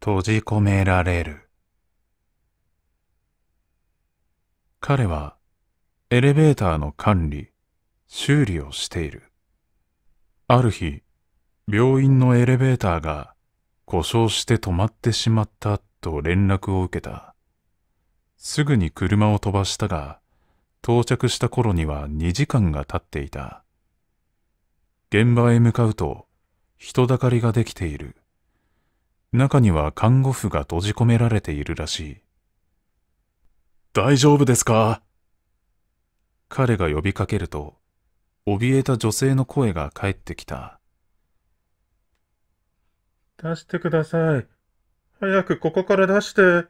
閉じ込められる。彼はエレベーターの管理、修理をしている。ある日、病院のエレベーターが故障して止まってしまったと連絡を受けた。すぐに車を飛ばしたが、到着した頃には2時間が経っていた。現場へ向かうと人だかりができている。中には看護婦が閉じ込められているらしい。大丈夫ですか？彼が呼びかけると、怯えた女性の声が返ってきた。出してください。早くここから出して。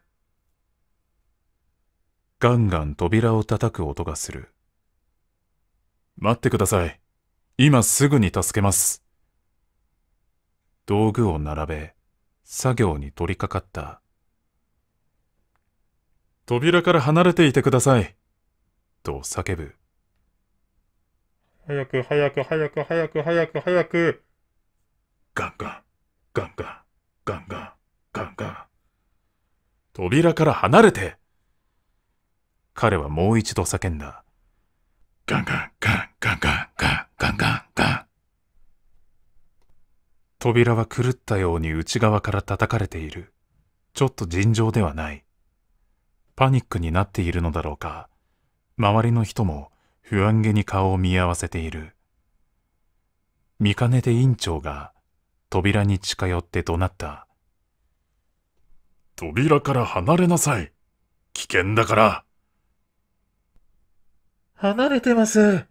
ガンガン扉を叩く音がする。待ってください。今すぐに助けます。道具を並べ、作業に取り掛かった。扉から離れていてください。と叫ぶ。早く早く早く早く早く早く。ガンガン、ガンガン、ガンガン、ガンガン。扉から離れて彼はもう一度叫んだ。ガンガン、ガン、ガンガン、ガン、ガン、ガン、ガン。扉は狂ったように内側から叩かれている。ちょっと尋常ではない。パニックになっているのだろうか。周りの人も不安げに顔を見合わせている。見かねて院長が扉に近寄って怒鳴った。扉から離れなさい。危険だから。離れてます。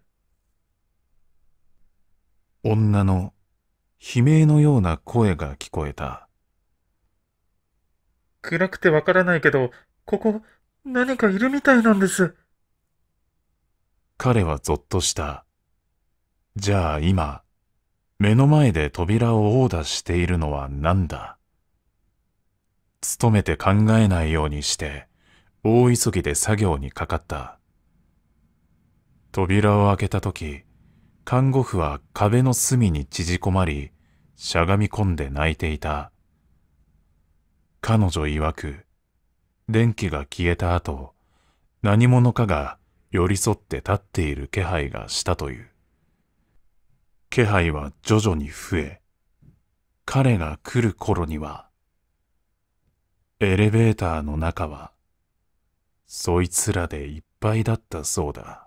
女の悲鳴のような声が聞こえた。暗くてわからないけど、ここ何かいるみたいなんです。彼はぞっとした。じゃあ今、目の前で扉を殴打しているのは何だ？努めて考えないようにして、大急ぎで作業にかかった。扉を開けたとき、看護婦は壁の隅に縮こまり、しゃがみ込んで泣いていた。彼女曰く、電気が消えた後、何者かが寄り添って立っている気配がしたという。気配は徐々に増え、彼が来る頃には、エレベーターの中は、そいつらでいっぱいだったそうだ。